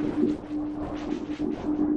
Thank you.